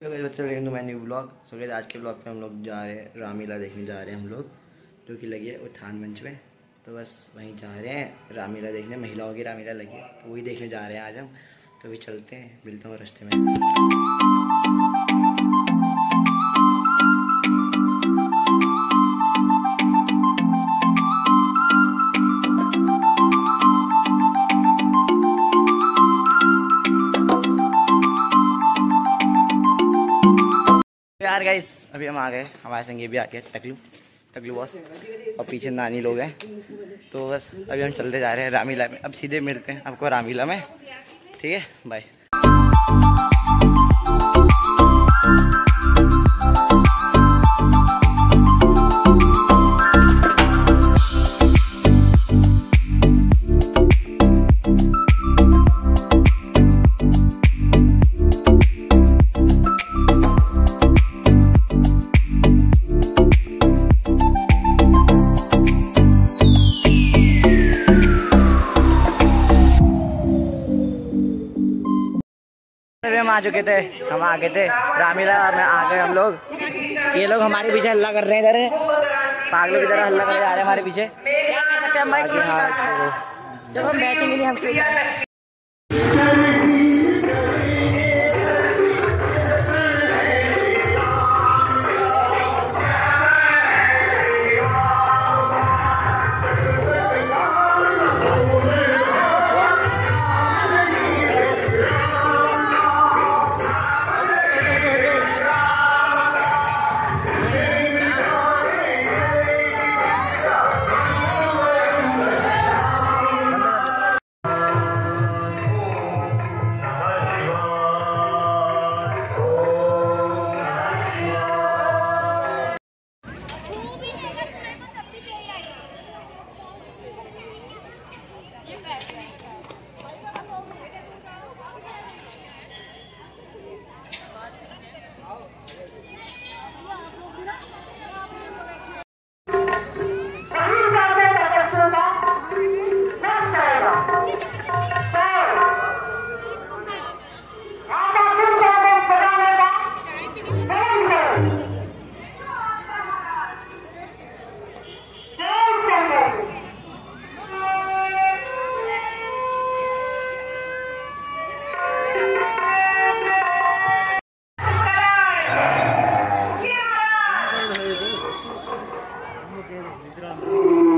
बच्चे, welcome to new blog सो गए आज के ब्लॉग पे हम लोग जा रहे हैं, रामलीला देखने जा रहे हैं हम लोग, जो कि लगी है उत्थान मंच में। तो बस वहीं जा रहे हैं, रामलीला देखने। महिलाओं की रामलीला लगी है तो वही देखने जा रहे हैं आज हम। तो अभी चलते हैं, मिलता हूँ रास्ते में। यार गाइस अभी हम आ गए हमारे संग ये भी आ गए टकलू टकलू बॉस और पीछे नानी लोग हैं। तो बस, अभी हम चलते जा रहे हैं रामीला में। अब सीधे मिलते हैं आपको रामीला में। ठीक है? बाय हम आ चुके थे। हम आ गए थे। रामीला में आ गए हम लोग। ये लोग हमारे पीछे हल्ला कर रहे हैं इधर। पागलों की तरह हल्ला कर जा रहे हैं हमारे पीछे। जब हम नहीं हम Hidranão.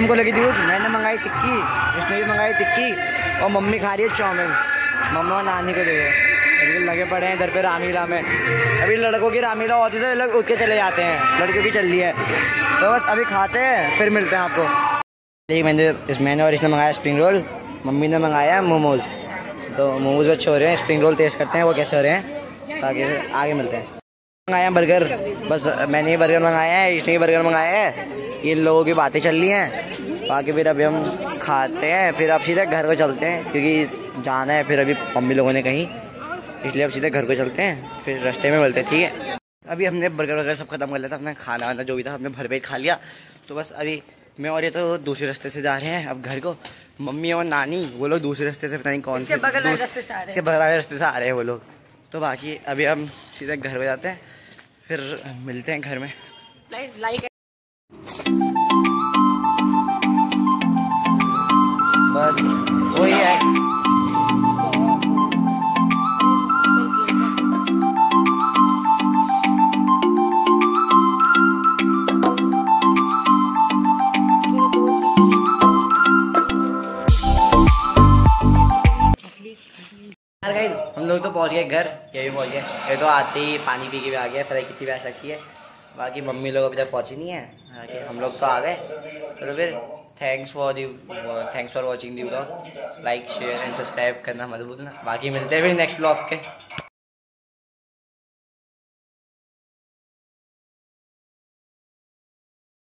हमको लगी थी भूख मैंने मंगाई टिक्की, उसने भी मंगाई टिक्की। और मम्मी खा रही है चाउमीन। मम्मा नानी को देखो अभी लगे पड़े हैं इधर पे रामीला में। अभी लड़कों की रामीला होती तो लोग उठ के चले जाते हैं। लड़कियों की चल रही है। तो बस अभी खाते हैं, फिर मिलते हैं आपको। ठीक मैंने, इस मैंने और इसने मंगाया स्प्रिंग रोल मम्मी ने मंगाया मोमोज। तो मोमोज अच्छे हो रहे हैं स्प्रिंग रोल टेस्ट करते हैं, वो कैसे हो रहे हैं, ताकि आगे मिलते हैं। मंगाया बर्गर बस मैंने ये बर्गर मंगाया है इसने ये बर्गर मंगाया है। इन लोगों की बातें चल रही हैं। बाकी फिर अभी हम खाते हैं फिर अब सीधे घर को चलते हैं क्योंकि जाना है फिर अभी मम्मी लोगों ने कहीं। इसलिए अब सीधे घर को चलते हैं फिर रास्ते में मिलते हैं ठीक है? अभी हमने बर्गर वगैरह सब खत्म कर लिया था अपना खाना वाना जो भी था हमने भर पेट खा लिया। तो बस अभी मैं और ये तो दूसरे रास्ते से जा रहे हैं अब घर को। मम्मी और नानी वो लोग दूसरे रास्ते से पता नहीं कौन से बगल वाले रास्ते से आ रहे हैं। बगल वाले रास्ते से आ रहे हैं वो लोग। तो बाकी अभी हम सीधे घर पे जाते हैं। फिर मिलते हैं घर में। लाइक गाइस हम लोग तो पहुँच गए घर। ये भी पहुँच गए। ये तो आते ही पानी पी के भी आ गया पता कितनी प्यास सकती है। बाकी मम्मी लोग अभी तक पहुँची नहीं है। बाकी हम लोग तो आ गए। चलो फिर thanks for the thanks for watching the blog like share and subscribe करना मत भूलना। बाकी मिलते हैं फिर नेक्स्ट ब्लॉग के।